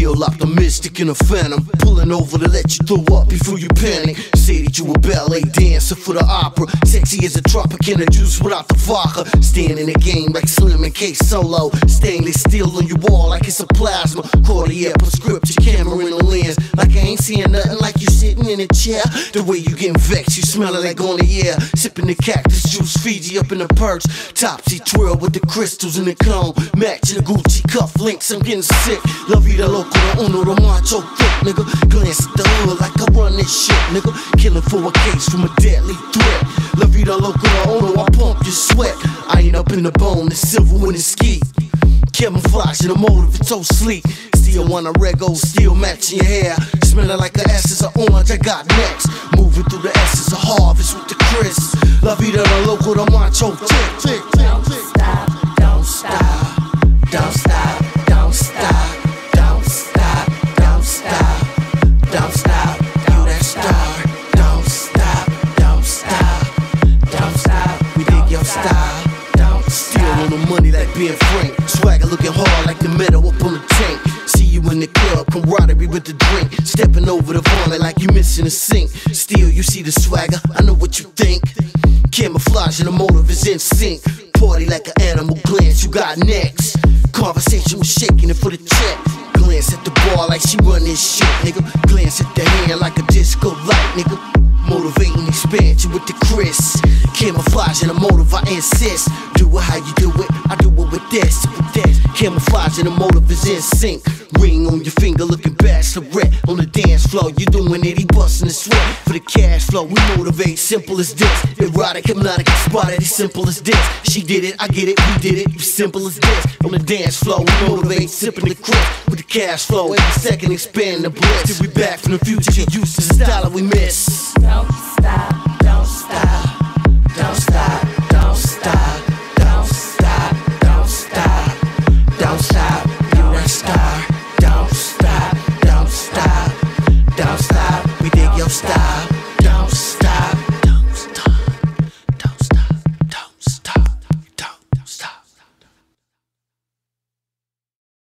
Still optimistic in a phantom. Pulling over to let you throw up before you panic. Say that you a ballet dancer for the opera. Sexy as a Tropicana juice without the vodka. Staying in the game like Slim and K Solo. Stainless steel on your wall like it's a plasma. Cartier prescription camera in. Like I ain't seeing nothing like you sitting in a chair. The way you getting vexed, you smelling like on the air. Sipping the cactus juice, Fiji up in the perch. Topsy twirl with the crystals in the cone. Matching the Gucci cuff links, I'm getting sick. Love you the local, the uno, the macho thick, nigga. Glance at the hood like I run this shit, nigga. Killing for a case from a deadly threat. Love you the local, the uno, I pump your sweat. I ain't up in the bone, the silver when it's ski. Camouflage and the motive, it's so sleek. Still want a rego, still matching your hair. Smelling like the essence of orange I got next. Moving through the essence of harvest with the crisp. La vida the local, the macho tick, tick, tick, tick. stop, don't stop, Don't stop, don't stop, don't stop, don't stop, don't stop. You that star. Don't stop, don't stop, don't stop. We dig your style. Don't steal on the money like being frank. Swagger looking hard like the metal up over the vomit like you missing a sink. Still, you see the swagger, I know what you think. Camouflage and the motive is in sync. Party like an animal glance, you got next. Conversation was shaking it for the check. Glance at the bar like she run this shit, nigga. Glance at the hand like a disco light, nigga. Motivating expansion with the Chris. Camouflage and the motive, I insist. Do it how you do it, I do it with this. Camouflage and the motive is in sync. Ring on your finger, looking bachelorette on the dance floor. You doing it, he busting the sweat for the cash flow. We motivate, simple as this. Erotic, hypnotic, spotted, as simple as this. She did it, I get it, we did it, simple as this. On the dance floor, we motivate, sipping the crisp with the cash flow. Every second, expanding the bliss. Till we back from the future, used to the style that we miss.